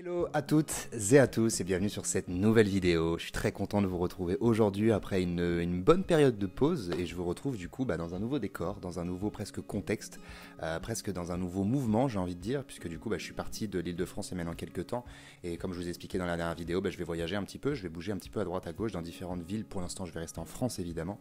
Hello à toutes et à tous et bienvenue sur cette nouvelle vidéo. Je suis très content de vous retrouver aujourd'hui après une, bonne période de pause et je vous retrouve du coup bah, dans un nouveau décor, dans un nouveau presque contexte, euh, presque dans un nouveau mouvement j'ai envie de dire puisque du coup bah, je suis parti de l'île de France a maintenant quelques temps et comme je vous ai expliqué dans la dernière vidéo bah, je vais voyager un petit peu, je vais bouger un petit peu à droite à gauche dans différentes villes. Pour l'instant je vais rester en France évidemment.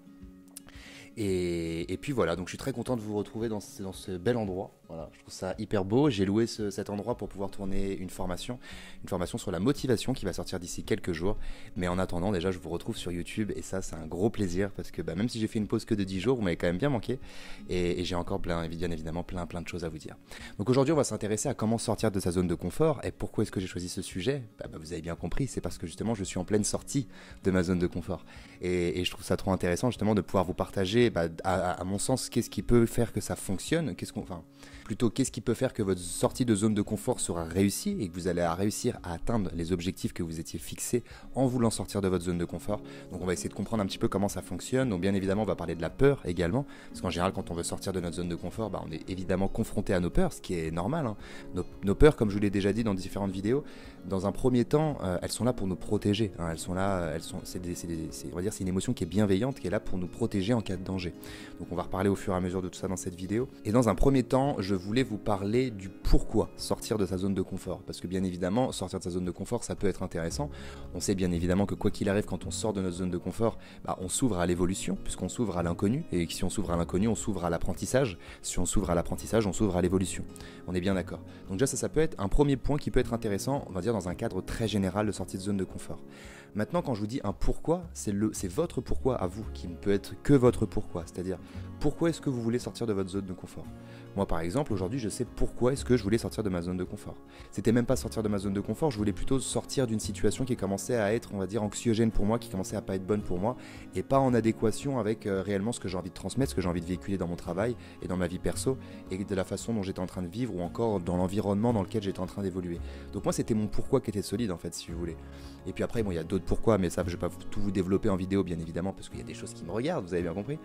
Et, puis voilà, donc je suis très content de vous retrouver dans ce bel endroit voilà, je trouve ça hyper beau. J'ai loué cet endroit pour pouvoir tourner une formation, une formation sur la motivation qui va sortir d'ici quelques jours. Mais en attendant, déjà, je vous retrouve sur YouTube et ça, c'est un gros plaisir parce que bah, même si j'ai fait une pause que de 10 jours, vous m'avez quand même bien manqué et, j'ai encore plein, bien évidemment, plein, plein de choses à vous dire. Donc aujourd'hui, on va s'intéresser à comment sortir de sa zone de confort et pourquoi est-ce que j'ai choisi ce sujet? Bah, bah, Vous avez bien compris, c'est parce que justement, je suis en pleine sortie de ma zone de confort et, je trouve ça trop intéressant justement de pouvoir vous partager, à, à, mon sens, qu'est-ce qui peut faire que ça fonctionne, qu'est-ce qu'on, enfin, plutôt qu'est-ce qui peut faire que votre sortie de zone de confort sera réussie et que vous allez réussir à atteindre les objectifs que vous étiez fixés en voulant sortir de votre zone de confort? Donc on va essayer de comprendre un petit peu comment ça fonctionne. Donc bien évidemment on va parler de la peur également, parce qu'en général quand on veut sortir de notre zone de confort, bah, on est évidemment confronté à nos peurs, ce qui est normal. Hein. Nos, peurs, comme je vous l'ai déjà dit dans différentes vidéos, dans un premier temps, euh, elles sont là pour nous protéger. Hein. Elles sont là, elles sont, c'est, on va dire, c'est une émotion qui est bienveillante, qui est là pour nous protéger en cas de danger. Donc on va reparler au fur et à mesure de tout ça dans cette vidéo. Et dans un premier temps, je voulais vous parler du pourquoi sortir de sa zone de confort. Parce que bien évidemment, sortir de sa zone de confort, ça peut être intéressant. On sait bien évidemment que quoi qu'il arrive, quand on sort de notre zone de confort, bah, on s'ouvre à l'évolution, puisqu'on s'ouvre à l'inconnu. Et si on s'ouvre à l'inconnu, on s'ouvre à l'apprentissage. Si on s'ouvre à l'apprentissage, on s'ouvre à l'évolution. On est bien d'accord. Donc déjà, ça, ça peut être un premier point qui peut être intéressant, on va dire dans un cadre très général de sortie de zone de confort. Maintenant, quand je vous dis un pourquoi, c'est votre pourquoi à vous, qui ne peut être que votre pourquoi. C'est-à-dire, pourquoi est-ce que vous voulez sortir de votre zone de confort? Moi, par exemple, aujourd'hui, je sais pourquoi est-ce que je voulais sortir de ma zone de confort. C'était même pas sortir de ma zone de confort, je voulais plutôt sortir d'une situation qui commençait à être, on va dire, anxiogène pour moi, qui commençait à pas être bonne pour moi, et pas en adéquation avec euh, réellement ce que j'ai envie de transmettre, ce que j'ai envie de véhiculer dans mon travail et dans ma vie perso, et de la façon dont j'étais en train de vivre, ou encore dans l'environnement dans lequel j'étais en train d'évoluer. Donc moi, c'était mon pourquoi qui était solide, en fait, si vous voulez. Et puis après, bon, il y a d'autres pourquoi, mais ça, je vais pas tout vous développer en vidéo, bien évidemment, parce qu'il y a des choses qui me regardent, vous avez bien compris.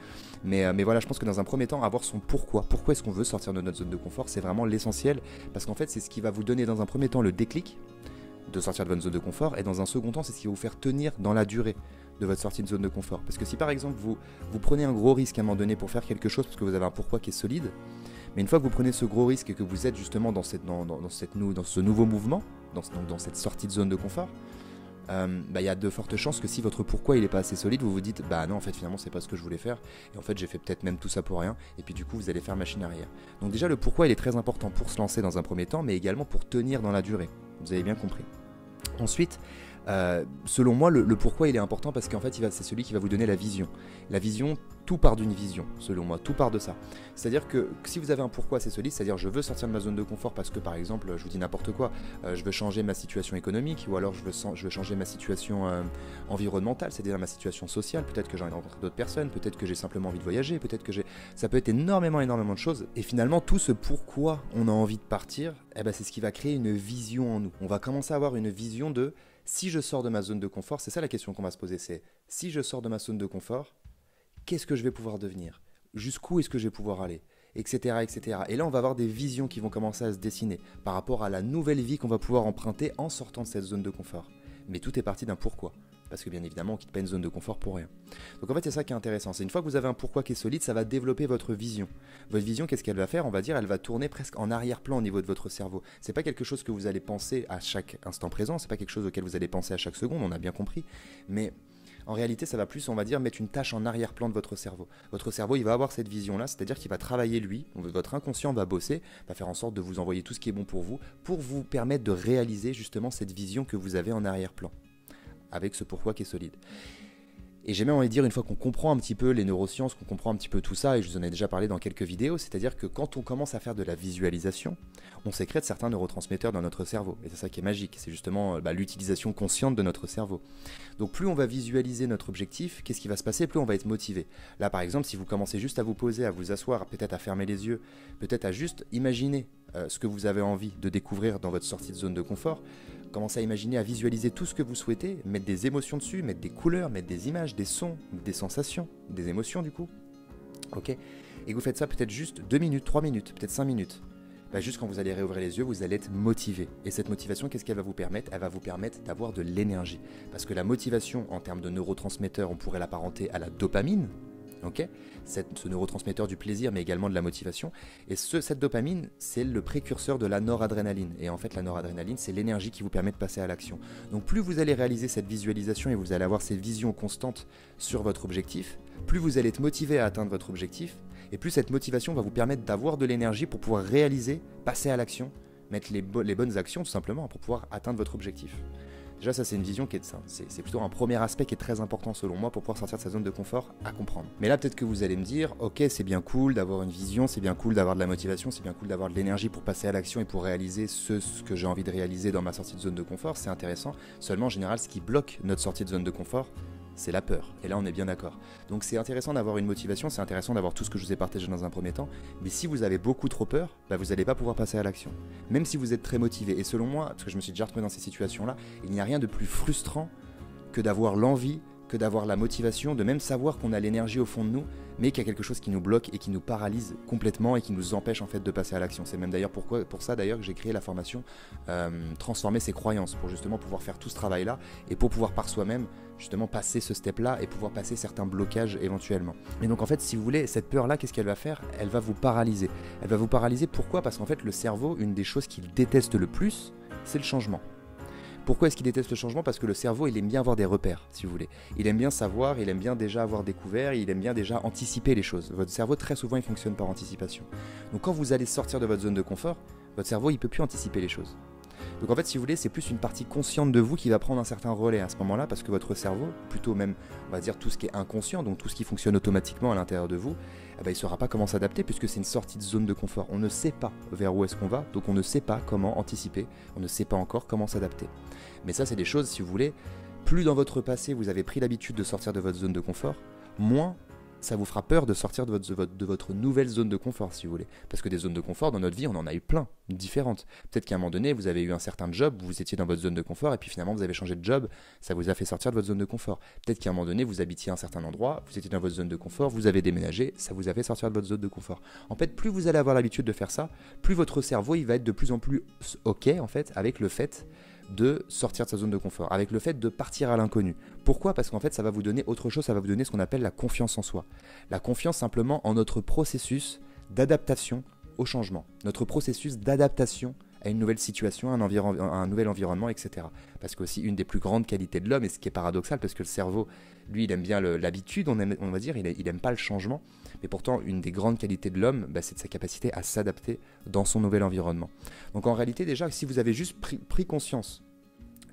Mais, euh, mais voilà, je pense que dans un premier temps, avoir son pourquoi. Pourquoi est-ce qu'on veut sortir de notre zone de confort C'est vraiment l'essentiel, parce qu'en fait, c'est ce qui va vous donner dans un premier temps le déclic de sortir de votre zone de confort, et dans un second temps, c'est ce qui va vous faire tenir dans la durée de votre sortie de zone de confort. Parce que si par exemple vous, vous prenez un gros risque à un moment donné pour faire quelque chose parce que vous avez un pourquoi qui est solide, mais une fois que vous prenez ce gros risque et que vous êtes justement dans, cette, dans, dans, dans ce nouveau mouvement, dans, dans cette sortie de zone de confort, euh, bah, il y a de fortes chances que si votre pourquoi il est pas assez solide, vous vous dites bah non en fait finalement c'est pas ce que je voulais faire et en fait j'ai fait peut-être même tout ça pour rien et puis du coup vous allez faire machine arrière. Donc déjà le pourquoi il est très important pour se lancer dans un premier temps mais également pour tenir dans la durée. Vous avez bien compris. Ensuite, euh, selon moi, le, pourquoi il est important parce qu'en fait, c'est celui qui va vous donner la vision. La vision, tout part d'une vision, selon moi, tout part de ça. C'est-à-dire que si vous avez un pourquoi assez solide, c'est-à-dire je veux sortir de ma zone de confort parce que par exemple, je vous dis n'importe quoi, euh, je veux changer ma situation économique ou alors je veux, changer ma situation euh, environnementale, c'est-à-dire ma situation sociale, peut-être que j'ai envie de rencontrer d'autres personnes, peut-être que j'ai simplement envie de voyager, peut-être que j'ai... Ça peut être énormément, énormément de choses. Et finalement, tout ce pourquoi on a envie de partir, eh ben, c'est ce qui va créer une vision en nous. On va commencer à avoir une vision de si je sors de ma zone de confort, c'est ça la question qu'on va se poser, c'est si je sors de ma zone de confort, qu'est-ce que je vais pouvoir devenir? Jusqu'où est-ce que je vais pouvoir aller? Etc., etc. Et là, on va avoir des visions qui vont commencer à se dessiner par rapport à la nouvelle vie qu'on va pouvoir emprunter en sortant de cette zone de confort. Mais tout est parti d'un pourquoi parce que bien évidemment on quitte pas une zone de confort pour rien. Donc en fait c'est ça qui est intéressant, c'est une fois que vous avez un pourquoi qui est solide, ça va développer votre vision. Votre vision, qu'est-ce qu'elle va faire? On va dire, elle va tourner presque en arrière-plan au niveau de votre cerveau. C'est pas quelque chose que vous allez penser à chaque instant présent, c'est pas quelque chose auquel vous allez penser à chaque seconde, on a bien compris, mais en réalité, ça va plus, on va dire, mettre une tâche en arrière-plan de votre cerveau. Votre cerveau, il va avoir cette vision-là, c'est-à-dire qu'il va travailler lui, votre inconscient va bosser, va faire en sorte de vous envoyer tout ce qui est bon pour vous, pour vous permettre de réaliser justement cette vision que vous avez en arrière-plan avec ce pourquoi qui est solide. Et j'ai même envie de dire, une fois qu'on comprend un petit peu les neurosciences, qu'on comprend un petit peu tout ça, et je vous en ai déjà parlé dans quelques vidéos, c'est-à-dire que quand on commence à faire de la visualisation, on sécrète certains neurotransmetteurs dans notre cerveau. Et c'est ça qui est magique, c'est justement bah, l'utilisation consciente de notre cerveau. Donc plus on va visualiser notre objectif, qu'est-ce qui va se passer? Plus on va être motivé. Là par exemple, si vous commencez juste à vous poser, à vous asseoir, peut-être à fermer les yeux, peut-être à juste imaginer euh, ce que vous avez envie de découvrir dans votre sortie de zone de confort, commencez à imaginer, à visualiser tout ce que vous souhaitez, mettre des émotions dessus, mettre des couleurs, mettre des images, des sons, des sensations, des émotions du coup. Ok Et vous faites ça peut-être juste 2 minutes, 3 minutes, peut-être 5 minutes. bah, juste quand vous allez réouvrir les yeux, vous allez être motivé. Et cette motivation, qu'est-ce qu'elle va vous permettre? Elle va vous permettre d'avoir de l'énergie. Parce que la motivation, en termes de neurotransmetteurs, on pourrait l'apparenter à la dopamine, ok ce neurotransmetteur du plaisir, mais également de la motivation. Et ce, cette dopamine, c'est le précurseur de la noradrénaline. Et en fait, la noradrénaline, c'est l'énergie qui vous permet de passer à l'action. Donc plus vous allez réaliser cette visualisation et vous allez avoir ces visions constantes sur votre objectif, plus vous allez être motivé à atteindre votre objectif, et plus cette motivation va vous permettre d'avoir de l'énergie pour pouvoir réaliser, passer à l'action, mettre les, les bonnes actions tout simplement pour pouvoir atteindre votre objectif. Déjà, ça, c'est une vision qui est. C'est plutôt un premier aspect qui est très important selon moi pour pouvoir sortir de sa zone de confort à comprendre. Mais là, peut-être que vous allez me dire, ok, c'est bien cool d'avoir une vision, c'est bien cool d'avoir de la motivation, c'est bien cool d'avoir de l'énergie pour passer à l'action et pour réaliser ce, ce que j'ai envie de réaliser dans ma sortie de zone de confort. C'est intéressant. Seulement, en général, ce qui bloque notre sortie de zone de confort, c'est la peur. Et là, on est bien d'accord. Donc c'est intéressant d'avoir une motivation, c'est intéressant d'avoir tout ce que je vous ai partagé dans un premier temps, mais si vous avez beaucoup trop peur, bah, vous n'allez pas pouvoir passer à l'action. Même si vous êtes très motivé. Et selon moi, parce que je me suis déjà retrouvé dans ces situations-là, il n'y a rien de plus frustrant que d'avoir l'envie, que d'avoir la motivation, de même savoir qu'on a l'énergie au fond de nous, mais qu'il y a quelque chose qui nous bloque et qui nous paralyse complètement et qui nous empêche en fait de passer à l'action. C'est même d'ailleurs pourquoi, pour ça que j'ai créé la formation euh, Transformer ses croyances, pour justement pouvoir faire tout ce travail-là et pour pouvoir par soi-même justement passer ce step-là et pouvoir passer certains blocages éventuellement. Et donc en fait, si vous voulez, cette peur-là, qu'est-ce qu'elle va faire? Elle va vous paralyser. Elle va vous paralyser pourquoi? Parce qu'en fait, le cerveau, une des choses qu'il déteste le plus, c'est le changement. Pourquoi est-ce qu'il déteste le changement? Parce que le cerveau, il aime bien avoir des repères, si vous voulez. Il aime bien savoir, il aime bien déjà avoir découvert, il aime bien déjà anticiper les choses. Votre cerveau, très souvent, il fonctionne par anticipation. Donc quand vous allez sortir de votre zone de confort, votre cerveau, il peut plus anticiper les choses. Donc en fait, si vous voulez, c'est plus une partie consciente de vous qui va prendre un certain relais à ce moment-là, parce que votre cerveau, plutôt même, on va dire tout ce qui est inconscient, donc tout ce qui fonctionne automatiquement à l'intérieur de vous, eh ben, il ne saura pas comment s'adapter puisque c'est une sortie de zone de confort. On ne sait pas vers où est-ce qu'on va, donc on ne sait pas comment anticiper, on ne sait pas encore comment s'adapter. Mais ça, c'est des choses, si vous voulez, plus dans votre passé vous avez pris l'habitude de sortir de votre zone de confort, moins ça vous fera peur de sortir de votre, nouvelle zone de confort, si vous voulez. Parce que des zones de confort, dans notre vie, on en a eu plein, différentes. Peut-être qu'à un moment donné, vous avez eu un certain job, vous étiez dans votre zone de confort, et puis finalement, vous avez changé de job, ça vous a fait sortir de votre zone de confort. Peut-être qu'à un moment donné, vous habitiez un certain endroit, vous étiez dans votre zone de confort, vous avez déménagé, ça vous a fait sortir de votre zone de confort. En fait, plus vous allez avoir l'habitude de faire ça, plus votre cerveau, il va être de plus en plus OK, en fait, avec le fait de sortir de sa zone de confort, avec le fait de partir à l'inconnu. Pourquoi? Parce qu'en fait, ça va vous donner autre chose, ça va vous donner ce qu'on appelle la confiance en soi. La confiance simplement en notre processus d'adaptation au changement, notre processus d'adaptation à une nouvelle situation, un, un nouvel environnement, etc. Parce qu'aussi, une des plus grandes qualités de l'homme, et ce qui est paradoxal, parce que le cerveau, lui, il aime bien l'habitude, on, va dire, il n'aime pas le changement, mais pourtant, une des grandes qualités de l'homme, bah, c'est de sa capacité à s'adapter dans son nouvel environnement. Donc en réalité, déjà, si vous avez juste pris, conscience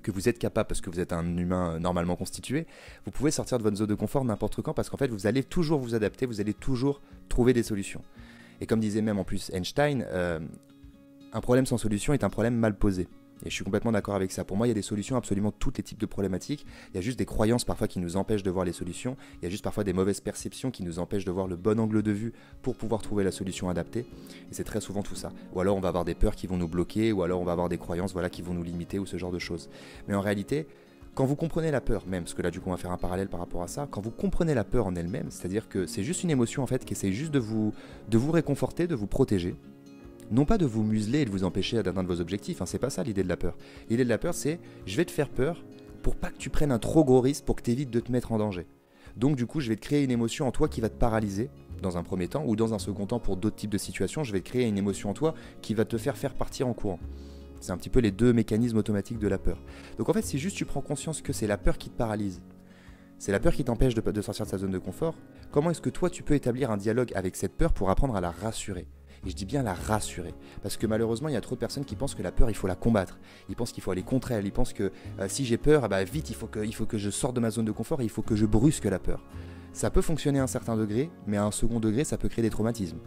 que vous êtes capable parce que vous êtes un humain normalement constitué, vous pouvez sortir de votre zone de confort n'importe quand parce qu'en fait vous allez toujours vous adapter, vous allez toujours trouver des solutions. Et comme disait même en plus Einstein, euh, un problème sans solution est un problème mal posé. Et je suis complètement d'accord avec ça. Pour moi, il y a des solutions à absolument tous les types de problématiques. Il y a juste des croyances parfois qui nous empêchent de voir les solutions. Il y a juste parfois des mauvaises perceptions qui nous empêchent de voir le bon angle de vue pour pouvoir trouver la solution adaptée. Et c'est très souvent tout ça. Ou alors on va avoir des peurs qui vont nous bloquer, ou alors on va avoir des croyances voilà, qui vont nous limiter, ou ce genre de choses. Mais en réalité, quand vous comprenez la peur, même, parce que là du coup on va faire un parallèle par rapport à ça, quand vous comprenez la peur en elle-même, c'est-à-dire que c'est juste une émotion en fait qui essaie juste de vous, de vous réconforter, de vous protéger, non pas de vous museler et de vous empêcher d'atteindre vos objectifs, hein, c'est pas ça l'idée de la peur. L'idée de la peur, c'est je vais te faire peur pour pas que tu prennes un trop gros risque, pour que tu évites de te mettre en danger. Donc du coup, je vais te créer une émotion en toi qui va te paralyser dans un premier temps, ou dans un second temps pour d'autres types de situations, je vais te créer une émotion en toi qui va te faire faire partir en courant. C'est un petit peu les deux mécanismes automatiques de la peur. Donc en fait, si juste tu prends conscience que c'est la peur qui te paralyse, c'est la peur qui t'empêche de, de sortir de sa zone de confort, comment est-ce que toi tu peux établir un dialogue avec cette peur pour apprendre à la rassurer? Et je dis bien la rassurer. Parce que malheureusement, il y a trop de personnes qui pensent que la peur, il faut la combattre. Ils pensent qu'il faut aller contre elle. Ils pensent que euh, si j'ai peur, ah bah, vite, il faut, que, il faut que je sorte de ma zone de confort et il faut que je brusque la peur. Ça peut fonctionner à un certain degré, mais à un second degré, ça peut créer des traumatismes.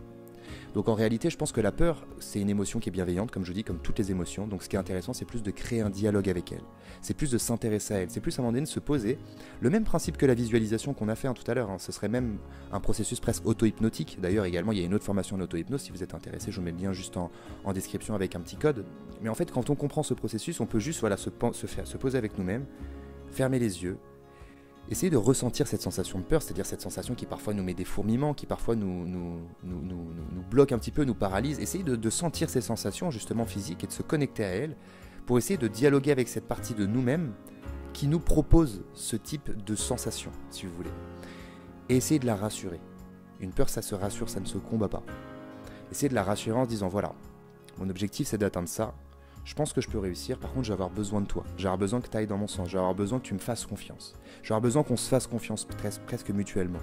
Donc en réalité, je pense que la peur, c'est une émotion qui est bienveillante, comme je dis, comme toutes les émotions. Donc ce qui est intéressant, c'est plus de créer un dialogue avec elle. C'est plus de s'intéresser à elle. C'est plus à un moment donné de se poser. Le même principe que la visualisation qu'on a fait hein, tout à l'heure. Hein. Ce serait même un processus presque auto-hypnotique. D'ailleurs, également, il y a une autre formation en auto-hypnose. Si vous êtes intéressé, je vous mets le lien juste en, description avec un petit code. Mais en fait, quand on comprend ce processus, on peut juste voilà, se, se, faire, se poser avec nous-mêmes, fermer les yeux, Essayez de ressentir cette sensation de peur, c'est-à-dire cette sensation qui parfois nous met des fourmillements, qui parfois nous, nous, bloque un petit peu, nous paralyse. Essayez de, sentir ces sensations justement physiques et de se connecter à elles pour essayer de dialoguer avec cette partie de nous-mêmes qui nous propose ce type de sensation, si vous voulez. Et essayez de la rassurer. Une peur, ça se rassure, ça ne se combat pas. Essayez de la rassurer en disant voilà, mon objectif c'est d'atteindre ça. Je pense que je peux réussir, par contre, je vais avoir besoin de toi. Avoir besoin que tu ailles dans mon sens. Avoir besoin que tu me fasses confiance. Avoir besoin qu'on se fasse confiance presque mutuellement.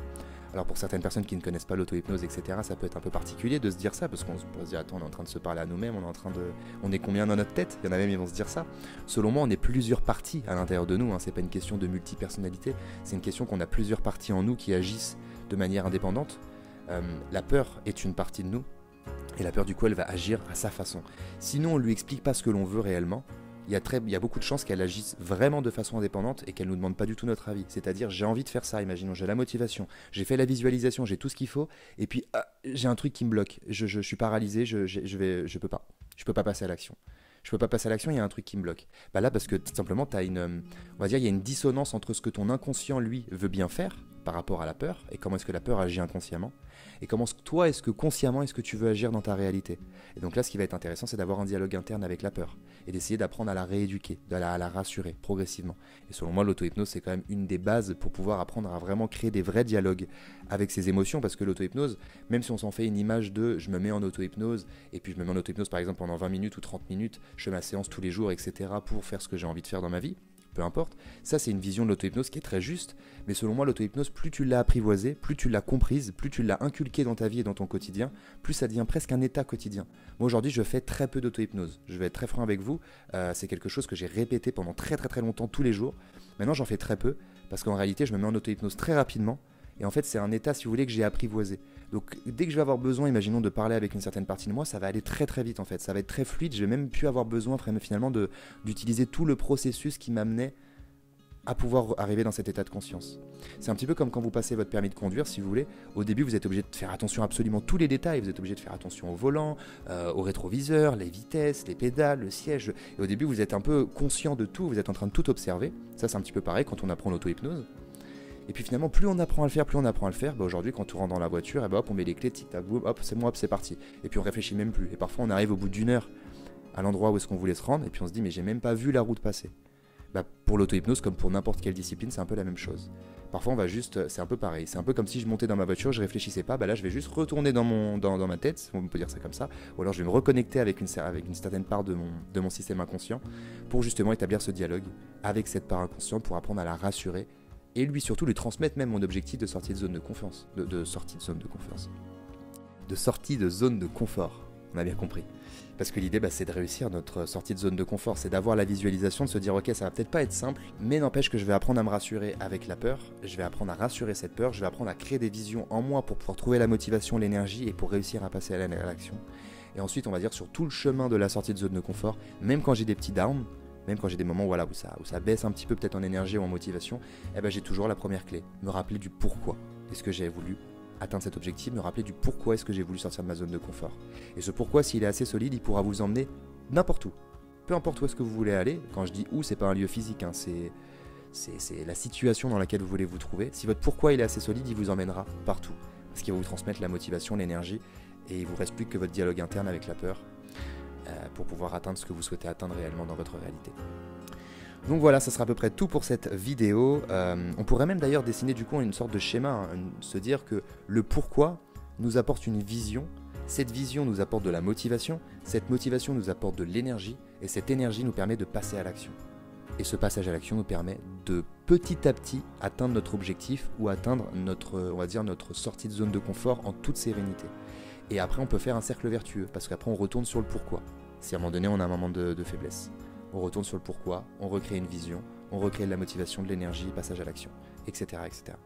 Alors pour certaines personnes qui ne connaissent pas l'auto-hypnose, etc., ça peut être un peu particulier de se dire ça, parce qu'on se dire, attends, on est en train de se parler à nous-mêmes, on est en train de... On est combien dans notre tête? Il y en a même, ils vont se dire ça. Selon moi, on est plusieurs parties à l'intérieur de nous, hein. c'est pas une question de multipersonnalité, c'est une question qu'on a plusieurs parties en nous qui agissent de manière indépendante. Euh, la peur est une partie de nous, et la peur du coup, elle va agir à sa façon. Sinon, on lui explique pas ce que l'on veut réellement, il y, a beaucoup de chances qu'elle agisse vraiment de façon indépendante et qu'elle ne nous demande pas du tout notre avis. C'est-à-dire, j'ai envie de faire ça, imaginons, j'ai la motivation, j'ai fait la visualisation, j'ai tout ce qu'il faut, et puis ah, j'ai un truc qui me bloque, je, suis paralysé, je, je peux pas. Je peux pas passer à l'action. Je peux pas passer à l'action, il y a un truc qui me bloque. Bah là, parce que tout simplement, as une, euh, on va dire, il y a une dissonance entre ce que ton inconscient, lui, veut bien faire par rapport à la peur, et comment est-ce que la peur agit inconsciemment, et comment toi, est-ce que consciemment, est-ce que tu veux agir dans ta réalité Et donc là, ce qui va être intéressant, c'est d'avoir un dialogue interne avec la peur et d'essayer d'apprendre à la rééduquer, de la, à la rassurer progressivement. Et selon moi, l'auto-hypnose, c'est quand même une des bases pour pouvoir apprendre à vraiment créer des vrais dialogues avec ses émotions, parce que l'auto-hypnose, même si on s'en fait une image de je me mets en auto-hypnose, et puis je me mets en auto-hypnose par exemple pendant 20 minutes ou 30 minutes, je fais ma séance tous les jours, etc., pour faire ce que j'ai envie de faire dans ma vie, peu importe. Ça, c'est une vision de l'auto-hypnose qui est très juste, mais selon moi, l'auto-hypnose, plus tu l'as apprivoisée, plus tu l'as comprise, plus tu l'as inculquée dans ta vie et dans ton quotidien, plus ça devient presque un état quotidien. Moi, aujourd'hui, je fais très peu d'auto-hypnose. Je vais être très franc avec vous, euh, c'est quelque chose que j'ai répété pendant très très très longtemps tous les jours. Maintenant, j'en fais très peu, parce qu'en réalité, je me mets en auto-hypnose très rapidement, et en fait, c'est un état, si vous voulez, que j'ai apprivoisé. Donc, dès que je vais avoir besoin, imaginons, de parler avec une certaine partie de moi, ça va aller très très vite en fait. Ça va être très fluide. Je vais même plus avoir besoin finalement d'utiliser tout le processus qui m'amenait à pouvoir arriver dans cet état de conscience. C'est un petit peu comme quand vous passez votre permis de conduire, si vous voulez. Au début, vous êtes obligé de faire attention à absolument tous les détails. Vous êtes obligé de faire attention au volant, euh, au rétroviseur, les vitesses, les pédales, le siège. Et au début, vous êtes un peu conscient de tout, vous êtes en train de tout observer. Ça, c'est un petit peu pareil quand on apprend l'auto-hypnose. Et puis finalement, plus on apprend à le faire, plus on apprend à le faire. Bah aujourd'hui, quand on rentre dans la voiture, et bah hop, on met les clés, tic tac, hop, c'est moi, hop, c'est parti. Et puis on réfléchit même plus. Et parfois, on arrive au bout d'une heure à l'endroit où est-ce qu'on voulait se rendre, et puis on se dit, mais j'ai même pas vu la route passer. Bah, pour l'auto-hypnose, comme pour n'importe quelle discipline, c'est un peu la même chose. Parfois, on va juste, c'est un peu pareil. C'est un peu comme si je montais dans ma voiture, je réfléchissais pas. Bah là, je vais juste retourner dans, mon, dans, ma tête, on peut dire ça comme ça. Ou alors, je vais me reconnecter avec une, avec une certaine part de mon, de mon système inconscient pour justement établir ce dialogue avec cette part inconsciente pour apprendre à la rassurer et lui surtout lui transmettre même mon objectif de sortie de zone de confiance. De, sortie de zone de confiance. De sortie de zone de confort. On a bien compris. Parce que l'idée, bah, c'est de réussir notre sortie de zone de confort, c'est d'avoir la visualisation, de se dire, ok, ça va peut-être pas être simple, mais n'empêche que je vais apprendre à me rassurer avec la peur, je vais apprendre à rassurer cette peur, je vais apprendre à créer des visions en moi pour pouvoir trouver la motivation, l'énergie et pour réussir à passer à l'action. Et ensuite, on va dire sur tout le chemin de la sortie de zone de confort, même quand j'ai des petits downs, même quand j'ai des moments voilà, où, ça, baisse un petit peu peut-être en énergie ou en motivation, eh ben, j'ai toujours la première clé, me rappeler du pourquoi est-ce que j'ai voulu atteindre cet objectif, me rappeler du pourquoi est-ce que j'ai voulu sortir de ma zone de confort. Et ce pourquoi, s'il est assez solide, il pourra vous emmener n'importe où. Peu importe où est-ce que vous voulez aller. Quand je dis où, c'est pas un lieu physique, hein, c'est c'est la situation dans laquelle vous voulez vous trouver. Si votre pourquoi il est assez solide, il vous emmènera partout. Parce qu'il va vous transmettre la motivation, l'énergie, et il vous reste plus que votre dialogue interne avec la peur pour pouvoir atteindre ce que vous souhaitez atteindre réellement dans votre réalité. Donc voilà, ça sera à peu près tout pour cette vidéo. Euh, on pourrait même d'ailleurs dessiner du coup une sorte de schéma, hein, se dire que le pourquoi nous apporte une vision, cette vision nous apporte de la motivation, cette motivation nous apporte de l'énergie, et cette énergie nous permet de passer à l'action. Et ce passage à l'action nous permet de petit à petit atteindre notre objectif ou atteindre notre, on va dire, notre sortie de zone de confort en toute sérénité. Et après, on peut faire un cercle vertueux, parce qu'après, on retourne sur le pourquoi. Si à un moment donné, on a un moment de faiblesse on retourne sur le pourquoi, on recrée une vision, on recrée de la motivation, de l'énergie, passage à l'action, etc., etc.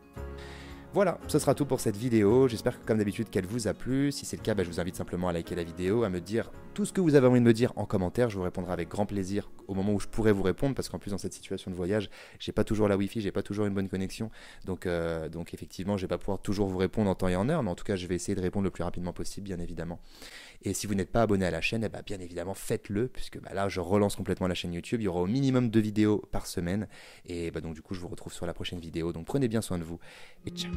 Voilà, ce sera tout pour cette vidéo. J'espère que comme d'habitude qu'elle vous a plu. Si c'est le cas, bah, je vous invite simplement à liker la vidéo, à me dire tout ce que vous avez envie de me dire en commentaire. Je vous répondrai avec grand plaisir au moment où je pourrai vous répondre, parce qu'en plus dans cette situation de voyage, j'ai pas toujours la Wi-Fi, j'ai pas toujours une bonne connexion. Donc, euh, donc effectivement, je vais pas pouvoir toujours vous répondre en temps et en heure, mais en tout cas, je vais essayer de répondre le plus rapidement possible, bien évidemment. Et si vous n'êtes pas abonné à la chaîne, eh ben, bien évidemment, faites-le, puisque bah, là, je relance complètement la chaîne YouTube. Il y aura au minimum deux vidéos par semaine. Et bah, donc, du coup, je vous retrouve sur la prochaine vidéo. Donc, prenez bien soin de vous et ciao